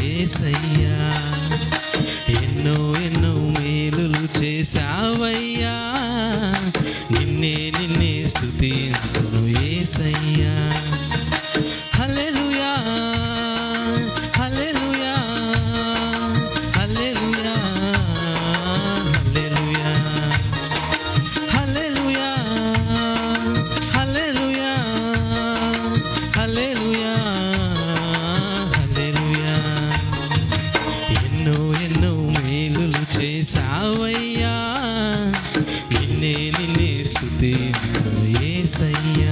ఏసయ్యా. ఎన్నో ఎన్నో మేలులు చేసావయ్యా నిన్నే నిన్నే స్థుతింతును ఏసయ్యా. இசையா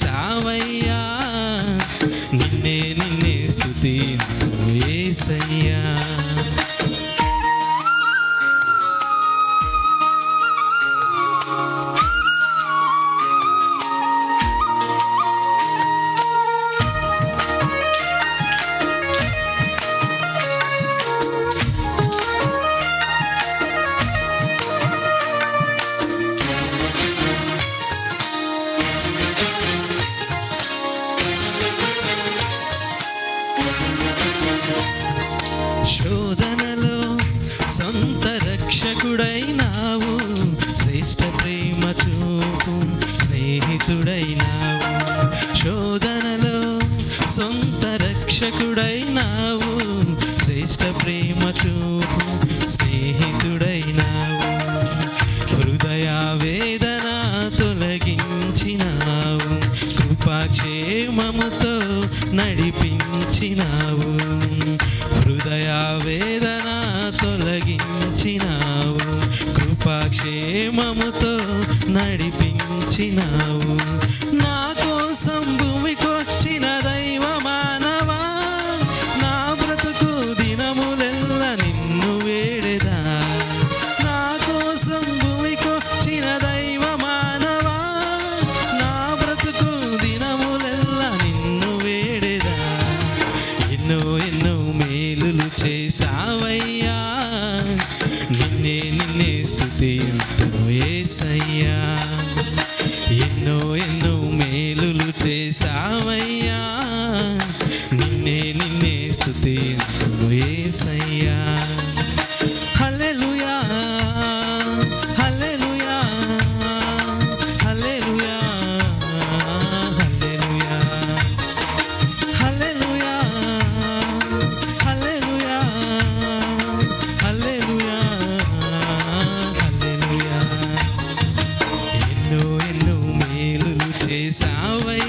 చేసావయ్యా నిన్నే నిన్నే స్థుతి ఏసయ్యా. రక్షకుడైనావు శ్రేష్ట ప్రేమ చూపు స్నేహితుడైనావు. శోధనలో సొంత రక్షకుడైనావు శ్రేష్ట ప్రేమ చూపు స్నేహితుడైనావు. హృదయ వేదన తొలగించినావు కృపాక్షేమముతో నడిపించినావు. నడిపించినావు. నా కోసం భూమికొచ్చిన దైవ మానవా నా బ్రతుకు దినములెల్ల నిన్ను వేడెదా? నా కోసం భూమికొచ్చిన దైవ మానవా నా బ్రతుకు దినములెల్ల నిన్ను వేడెదా? ఎన్నో ఎన్నో మేలులు చేసావయ్యా నిన్నే నిన్నే చేసావయ్యా నిన్నే నిన్నే స్థుతి ఏసయ్యా. హల్లెలూయా హల్లెలూయా హల్లెలూయా హల్లెలూయా. హల్లెలూయా హల్లెలూయా హల్లెలూయా హల్లెలూయా. ఎన్నో ఎన్నో మేలులు చేసావయ్యా